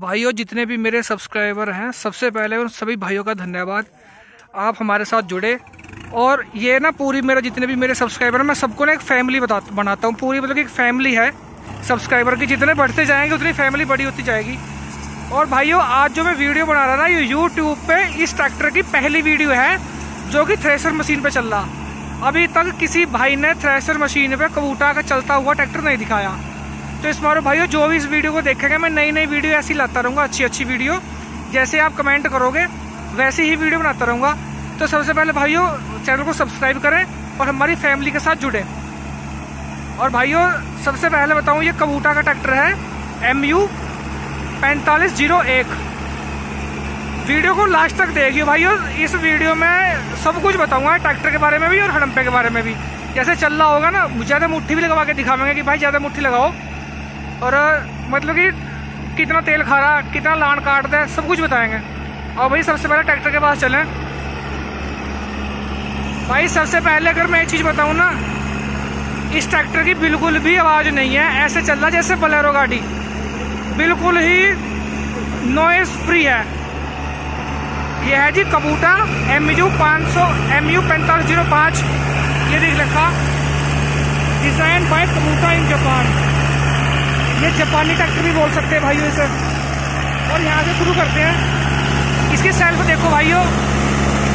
भाइयों, जितने भी मेरे सब्सक्राइबर हैं, सबसे पहले उन सभी भाइयों का धन्यवाद। आप हमारे साथ जुड़े। और ये ना, पूरी मेरा, जितने भी मेरे सब्सक्राइबर हैं, मैं सबको ना एक फैमिली बता, बनाता हूँ। पूरी मतलब एक फैमिली है। सब्सक्राइबर की जितने बढ़ते जाएँगे, उतनी फैमिली बड़ी होती जाएगी। और भाइयों, आज जो मैं वीडियो बना रहा ना ये यूट्यूब पे इस ट्रैक्टर की पहली वीडियो है, जो कि थ्रेसर मशीन पे चल रहा। अभी तक किसी भाई ने थ्रेसर मशीन पे कबूटा का चलता हुआ ट्रैक्टर नहीं दिखाया। तो इस मारो भाइयों, जो भी इस वीडियो को देखेंगे, मैं नई नई वीडियो ऐसी लाता रहूँगा अच्छी अच्छी वीडियो। जैसे आप कमेंट करोगे, वैसे ही वीडियो बनाता रहूँगा। तो सबसे पहले भाइयों चैनल को सब्सक्राइब करें और हमारी फैमिली के साथ जुड़े। और भाइयों, सबसे पहले बताऊँ, ये कबूटा का ट्रैक्टर है एम यू पैंतालीस ज़ीरो एक। वीडियो को लास्ट तक देखिए भाइयों, इस वीडियो में सब कुछ बताऊँगा ट्रैक्टर के बारे में भी और हड़म्पे के बारे में भी। जैसे चल रहा होगा ना, ज़्यादा मुट्ठी भी लगवा के दिखावेंगे कि भाई, ज़्यादा मुट्ठी लगाओ। और मतलब कि कितना तेल खा रहा, कितना लान काट दे, सब कुछ बताएँगे। और भाई, सबसे पहले ट्रैक्टर के पास चलें। भाई, सबसे पहले अगर मैं एक चीज़ बताऊँ ना, इस ट्रैक्टर की बिल्कुल भी आवाज़ नहीं है, ऐसे चल रहा जैसे बलेरो गाड़ी। बिल्कुल ही नॉइस फ्री है। यह है जी कबूटा एम यू पाँच सौ एम यू पैंतालीस ज़ीरो पाँच। ये देख रखा design by Kubota in Japan ये जापानी ट्रैक्टर भी बोल सकते हैं भाइयों इसे। और यहाँ से शुरू करते हैं। इसकी सेल्फ देखो भाइयों,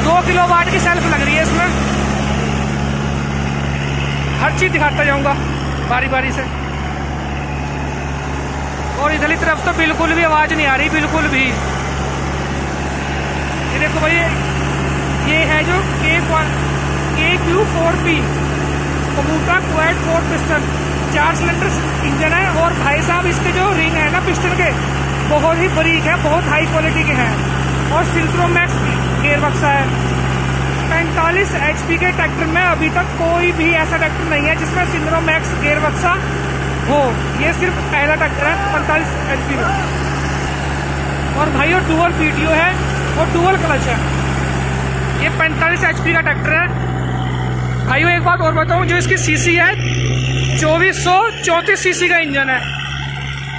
दो किलो वाट की सेल्फ लग रही है इसमें। हर चीज़ दिखाता जाऊँगा बारी बारी से। और इधरली तरफ़ तो बिल्कुल भी आवाज़ नहीं आ रही, बिल्कुल भी। ये देखो भाई, ये है जो के K Q four P Kubota quite four piston चार सिलेंडर इंजन है और भाई साहब इसके जो रिंग है ना पिस्टन के, बहुत ही बरीक है, बहुत हाई क्वालिटी के हैं। और सिल्ट्रोमैक्स गेयर बक्सा है। पैंतालीस एच के ट्रैक्टर में अभी तक कोई भी ऐसा ट्रैक्टर नहीं है जिसमें सिंद्रोमैक्स गेयर बक्सा हो। ये सिर्फ़ पहला ट्रैक्टर है, पैंतालीस एच पी में। और भाई, और डुअल पीटीओ है और डुअल क्लच है। ये पैंतालीस एच का ट्रैक्टर है। भाइयों, एक बात और बताऊँ, जो इसकी सीसी है, चौबीस सौ चौंतीस सीसी का इंजन है।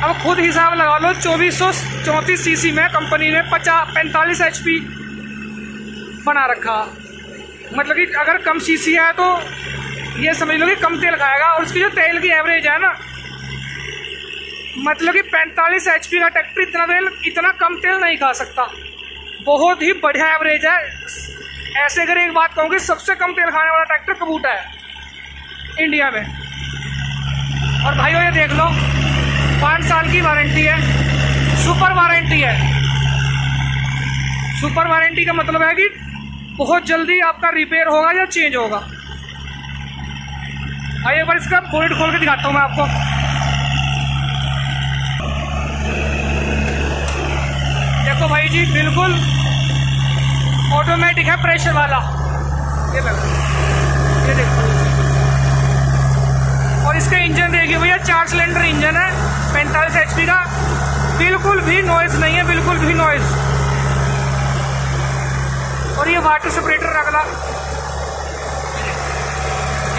अब खुद हिसाब लगा लो, चौबीस सौ चौंतीस सीसी में कंपनी ने पचास, पैंतालीस एच बना रखा। मतलब कि अगर कम सीसी है तो ये समझ लो कि कम तेल खाएगा, और उसकी जो तेल की एवरेज है ना मतलब कि 45 एचपी का ट्रैक्टर इतना तेल, इतना कम तेल नहीं खा सकता। बहुत ही बढ़िया एवरेज है। ऐसे अगर एक बात कहूँ कि सबसे कम तेल खाने वाला ट्रैक्टर कबूटा है, इंडिया में। और भाइयों, ये देख लो, पाँच साल की वारंटी है, सुपर वारंटी है। सुपर वारंटी का मतलब है कि बहुत जल्दी आपका रिपेयर होगा या चेंज होगा। आइए एक बार इसका बोनेट खोल के दिखाता हूँ मैं आपको। देखो भाई जी, बिल्कुल ऑटोमेटिक है प्रेशर वाला। ये देखो। ये देखो। और इसका इंजन देखिए भैया, चार सिलेंडर इंजन है, पैंतालीस एच का। बिल्कुल भी नॉइज़ नहीं है, बिल्कुल भी नॉइज़ और ये वाटर सेपरेटर अगला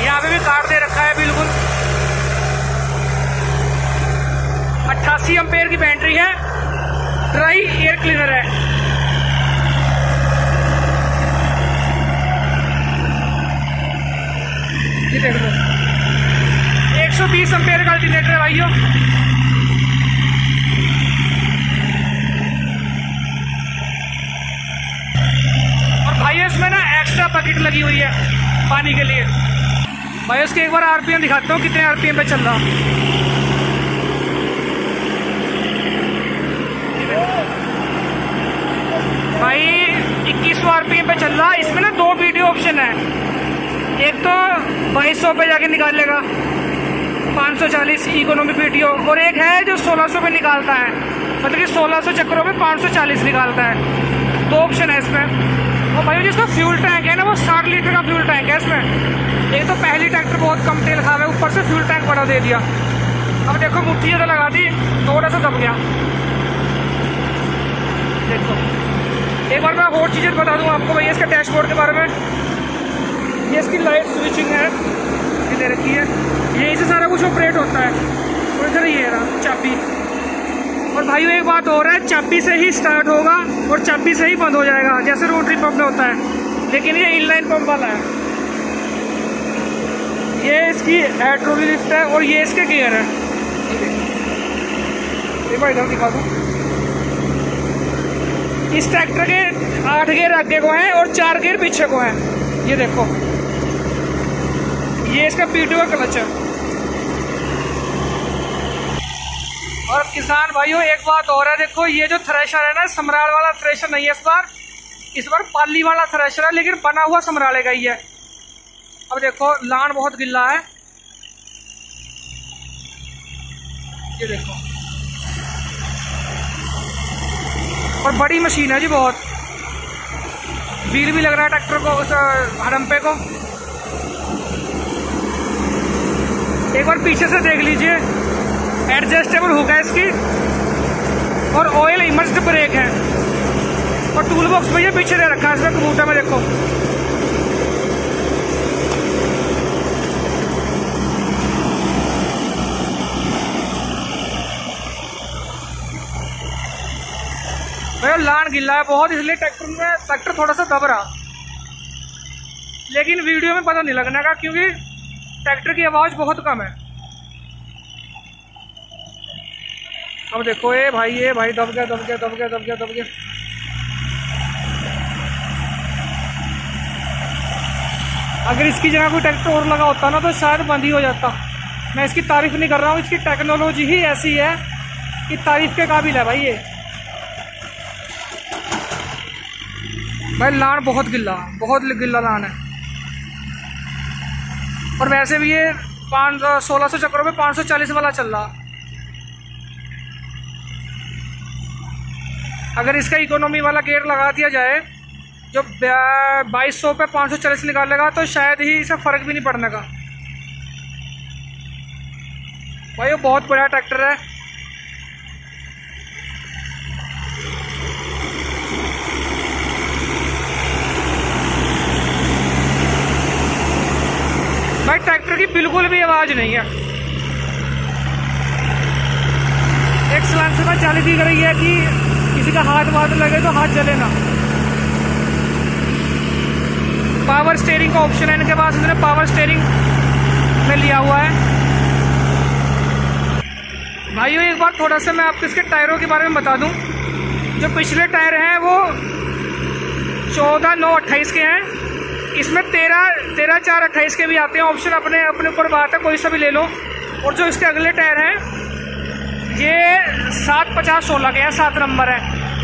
यहाँ पे भी कार दे रखा है, बिल्कुल। अट्ठासी एम्पेयर की बैटरी है। ड्राई एयर क्लीनर है। ये देख लो 120 अम्पेयर का अल्टरनेटर है भाइयों। और भाइयों, इसमें ना एक्स्ट्रा पैकेट लगी हुई है पानी के लिए। भाई उसके एक बार आरपीएम दिखाता हूँ, कितने आरपीएम पे चल रहा भाई, इक्कीस आरपीएम पे चल रहा। इसमें ना दो वीडियो ऑप्शन है। बाईस सौ पे जाके सौ चालीस इकोनॉमी पीटीओ और एक है जो सोलह सौ पे निकालता है। मतलब कि सोलह सौ चक्करों में पाँच सौ चालीस निकालता है। दो ऑप्शन है इसमें। और भाई, जिसका फ्यूल टैंक है ना, वो साठ लीटर का फ्यूल टैंक है इसमें। एक तो पहली ट्रैक्टर बहुत कम तेल खावे, ऊपर से फ्यूल टैंक बड़ा दे दिया। अब देखो, मुट्ठी ज़्यादा लगा दी थोड़ा सा दब गया। देखो। एक बार मैं और चीज़ें बता दूँ आपको भैया इसके डैशबोर्ड के बारे में। ये इसकी लाइट स्विचिंग है। ये दे रखी है। यहीं से सारा कुछ ऑपरेट होता है। और इधर ये रहा, चाबी। और भाइयों, एक बात और है, चाबी से ही स्टार्ट होगा और चाबी से ही बंद हो जाएगा। जैसे रोटरी पंप में होता है। लेकिन ये इनलाइन पंप वाला है। ये इसकी हाइड्रोलिक लिफ्ट है और ये इसके गियर है। ये भाई इधर दिखा दूँ। इस ट्रैक्टर के आठ गेयर आगे को हैं और चार गेयर पीछे को हैं। ये देखो। ये इसका पीटू का क्लच है। और किसान भाइयों, एक बात और है, देखो, ये जो थ्रेशर है ना, समराल वाला थ्रेशर नहीं है इस बार। इस बार पाली वाला थ्रेशर है, लेकिन बना हुआ समराले का ही है। अब देखो, लान बहुत गिल्ला है। ये देखो। और बड़ी मशीन है जी बहुत। व्हील भी लग रहा है ट्रैक्टर को, उस हड़म्पे को। एक बार पीछे से देख लीजिए। एडजस्टेबल होगा इसकी। और ऑयल इमर्स्ड ब्रेक है। और टूल बॉक्स में ये पीछे दे रखा है, इसमें कबूतर में देखो। भैया लान गिल्ला है बहुत, इसलिए ट्रैक्टर में ट्रैक्टर थोड़ा सा दब रहा। लेकिन वीडियो में पता नहीं लगने का, क्योंकि ट्रैक्टर की आवाज़ बहुत कम है। अब देखो ये भाई ये भाई, दब गया दब गया दब गया दब गया दब गया। अगर इसकी जगह कोई ट्रैक्टर और लगा होता ना तो शायद बंद ही हो जाता। मैं इसकी तारीफ़ नहीं कर रहा हूँ, इसकी टेक्नोलॉजी ही ऐसी है कि तारीफ़ के काबिल है भाई ये। भाई लान बहुत गिल्ला बहुत गिल्ला लान है। और वैसे भी ये पाँच सोलह सौ चक्करों में पाँच सौ चालीस वाला चल रहा। अगर इसका इकोनॉमी वाला गेयर लगा दिया जाए, जो बाईस सौ पे पाँच सौ चालीस निकालेगा तो शायद ही इसे फ़र्क भी नहीं पड़ने का। भाई वो बहुत बढ़िया ट्रैक्टर है। भाई ट्रैक्टर की बिल्कुल भी आवाज़ नहीं है। एक सलांसर में चाली दिख रही है कि किसी का हाथ वाथ लगे तो हाथ जले ना। पावर स्टेयरिंग का ऑप्शन है, इनके पास इन्होंने पावर स्टेयरिंग में लिया हुआ है। भाइयों, एक बार थोड़ा सा मैं आपको इसके टायरों के बारे में बता दूँ। जो पिछले टायर हैं, वो चौदह नौ अट्ठाईस के हैं। इसमें तेरह तेरह चार अट्ठाईस के भी आते हैं। ऑप्शन अपने अपने ऊपर बात है, कोई सा भी ले लो। और जो इसके अगले टायर हैं, ये सात पचास सोलह के हैं, सात नंबर है।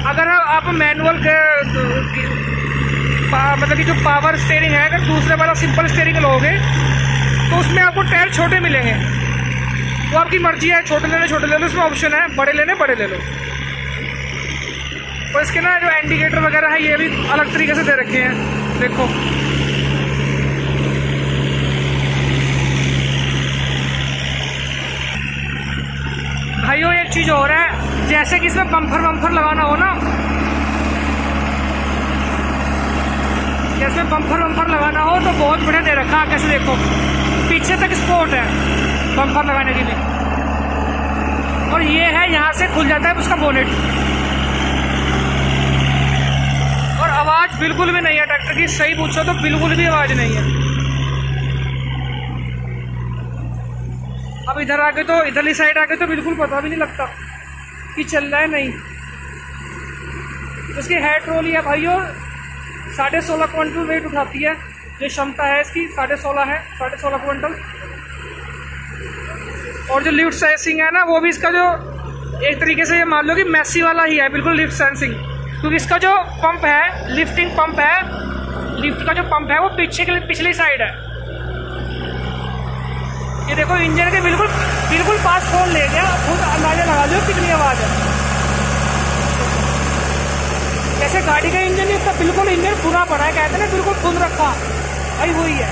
अगर आप मैनुअल मतलब कि जो पावर स्टेयरिंग है, अगर दूसरे वाला सिंपल स्टेयरिंग लोगे तो उसमें आपको टायर छोटे मिलेंगे। वो आपकी मर्ज़ी है, छोटे लेने, छोटे ले लो। उसमें ऑप्शन है, बड़े लेने, बड़े ले लो। और इसके ना जो इंडिकेटर वगैरह है, ये भी अलग तरीके से दे रखे हैं। देखो भाइयों चीज़ और है, जैसे कि इसमें बम्फर वम्फर लगाना हो ना। जैसे बम्फर वम्फर लगाना हो तो बहुत बढ़िया दे रखा है, कैसे देखो। पीछे तक स्पोर्ट है बम्फर लगाने के लिए। और ये है, यहाँ से खुल जाता है उसका बोनेट और आवाज़ बिल्कुल भी नहीं है ट्रैक्टर की सही पूछो तो बिल्कुल भी आवाज़ नहीं है। अब इधर आके तो इधरली साइड आके तो बिल्कुल पता भी नहीं लगता कि चल रहा है नहीं। इसकी हेड ट्रोली है भाइयों, साढ़े सोलह क्विंटल वेट उठाती है। जो क्षमता है इसकी, साढ़े सोलह है, साढ़े सोलह क्विंटल और जो लिफ्ट सेंसिंग है ना, वो भी इसका जो एक तरीके से ये मान लो कि मैसी वाला ही है, बिल्कुल लिफ्ट सेंसिंग क्योंकि इसका जो पंप है लिफ्टिंग पंप है लिफ्ट का जो पंप है, वो पीछे के पिछली साइड है। ये देखो, इंजन के बिल्कुल बिल्कुल पास फ़ोन ले गया। खुद अंदाज़ा लगा लो कितनी आवाज़ है। जैसे गाड़ी का इंजन उसका बिल्कुल इंजन पूरा पड़ा है। कहते ना, बिल्कुल खुद रखा। भाई, वही है।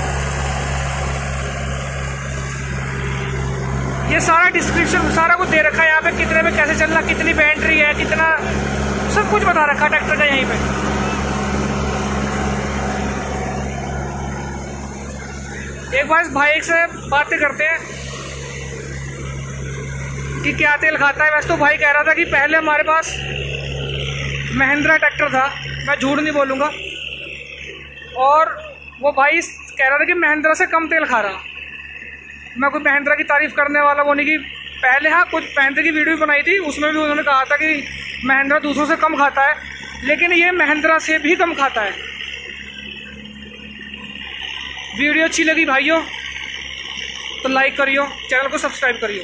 ये सारा डिस्क्रिप्शन सारा कुछ दे रखा है। यहाँ पे कितने में कैसे चलना, कितनी बैटरी है, कितना सब कुछ बता रखा ट्रैक्टर का यहीं पे। एक बार भाई से बातें करते हैं कि क्या तेल खाता है। वैसे तो भाई कह रहा था कि पहले हमारे पास महिंद्रा ट्रैक्टर था। मैं झूठ नहीं बोलूँगा। और वो भाई कह रहा था कि महिंद्रा से कम तेल खा रहा। मैं कोई महिंद्रा की तारीफ़ करने वाला वो नहीं कि पहले हाँ कुछ महिंद्रा की वीडियो बनाई थी। उसमें भी उन्होंने कहा था कि महिंद्रा दूसरों से कम खाता है, लेकिन ये महिंद्रा से भी कम खाता है। वीडियो अच्छी लगी भाइयों तो लाइक करियो चैनल को सब्सक्राइब करियो।